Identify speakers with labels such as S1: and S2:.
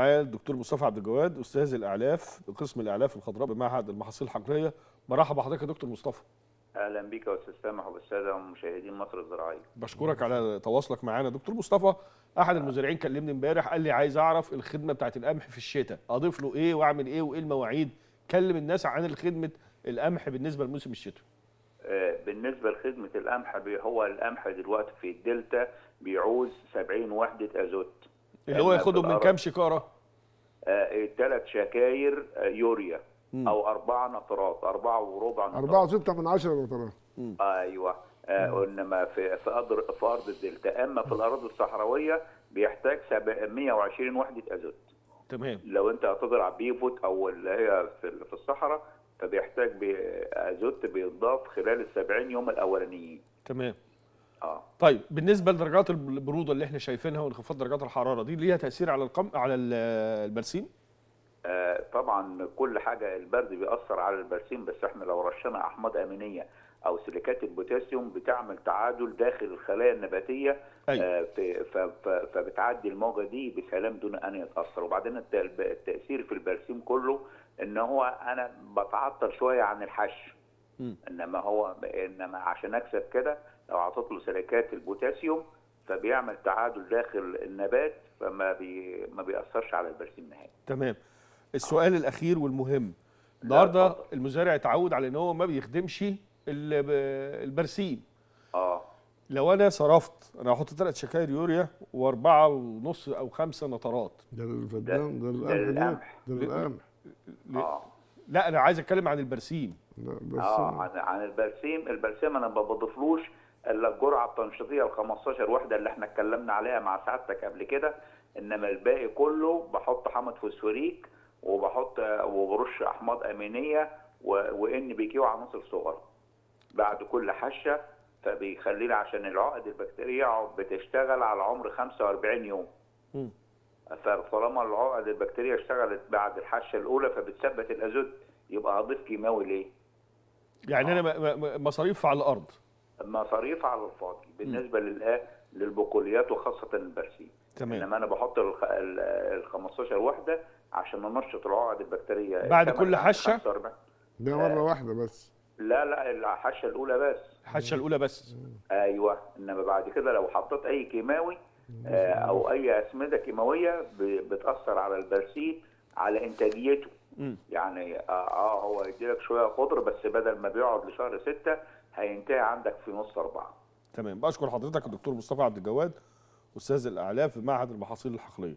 S1: معايا الدكتور مصطفى عبد الجواد أستاذ الأعلاف قسم الأعلاف الخضراء بمعهد المحاصيل الحقليه مرحبا بحضرتك يا دكتور مصطفى.
S2: أهلا بك يا أستاذ سامح وبالساده ومشاهدين مصر الزراعية.
S1: بشكرك على تواصلك معانا. دكتور مصطفى أحد المزارعين كلمني امبارح قال لي عايز أعرف الخدمة بتاعت القمح في الشتاء. أضيف له إيه وأعمل إيه وإيه المواعيد؟ كلم الناس عن خدمه القمح بالنسبة لموسم الشتاء.
S2: آه، بالنسبة لخدمة القمح هو القمح دلوقتي في الدلتا بيعوز 70 وحدة أزوت.
S1: اللي هو ياخدهم من كام شكارة؟
S2: ثلاث شكاير آه، يوريا
S1: مم.
S2: أو اربعه نترات اربعه وربع نترات.
S3: أربعة وستة من عشرة نترات.
S2: أيوه. آه إنما في في ارض في أرض الدلتا. أما في الأراضي الصحراوية بيحتاج سب- 120 وحده ازوت
S1: تمام.
S2: لو أنت هتزرع pivot أو اللي هي في في الصحراء فبيحتاج بي- ازوت بيضاف خلال ال 70 يوم الأولانيين.
S1: تمام.
S2: آه
S1: طيب بالنسبة لدرجات البرودة اللي إحنا شايفينها وانخفاض درجات الحرارة دي ليها تأثير على القم على ال- البرسيم
S2: آه، طبعا كل حاجة البرد بيأثر على البرسيم بس إحنا لو رشنا أحماض آمينية أو سيليكات البوتاسيوم بتعمل تعادل داخل الخلايا النباتية
S1: أيوة.
S2: آه، ف- ف- فبتعدي الموجة دي بسلام دون أن يتأثر وبعدين الت- التأثير في البرسيم كله إن هو أنا بتعطل شوية عن الحش
S1: مم.
S2: إنما هو إنما عشان أكسب كده لو اعطيت له سيليكات البوتاسيوم فبيعمل تعادل داخل النبات فما بي ما بيأثرش على البرسيم نهائي.
S1: تمام. السؤال الأخير والمهم. النهارده. المزارع اتعود على إن هو ما بيخدمش البرسيم
S2: آه.
S1: لو أنا صرفت أنا هحط ثلاث شكاير يوريا وأربعة ونص أو خمسة نترات.
S3: ده للفدان ده
S2: ده
S3: للقمح
S2: للقمح.
S3: ده للقمح
S2: آه.
S1: لا أنا عايز أتكلم عن البرسيم
S3: بس
S2: آه عن عن البرسيم البرسيم أنا ما بضيفلوش إلا الجرعة التنشيطية ال 15 وحدة اللي إحنا اتكلمنا عليها مع سعادتك قبل كده إنما الباقي كله بحط حامض فوسفوريك وبحط وبرش أحماض أمينية و NPK عناصر صغرى بعد كل حشة فبيخلينا عشان العقد البكتيريه بتشتغل على عمر 45 يوم. فطالما العقد البكتيريه اشتغلت بعد الحشة الأولى فبتثبت الازوت يبقى هضيف كيماوي ليه؟
S1: يعني أنا م- مصاريف على الأرض.
S2: مصاريف على الفاضي. بالنسبة للآ للبقوليات وخاصة البرسيم.
S1: تمام.
S2: إنما أنا بحط ال ال 15 وحده عشان انشط العقد البكتيريه
S1: بعد كل؟
S2: 45.
S3: ده مرة واحدة بس.
S2: لا لا الحشة الأولى بس.
S1: الحشة الأولى بس.
S2: أيوه. إنما بعد كده لو حطيت أي كيماوي آه، أو أي أسمدة كيماوية ب- بتأثر على البرسيم على
S1: إنتاجيته.
S2: يعني آه, آه هو يديلك شوية خضر بس بدل ما بيقعد لشهر ستة هينتهي عندك في نص أربعة.
S1: تمام. بشكر حضرتك الدكتور مصطفى عبد الجواد أستاذ الأعلاف بمعهد المحاصيل الحقلية.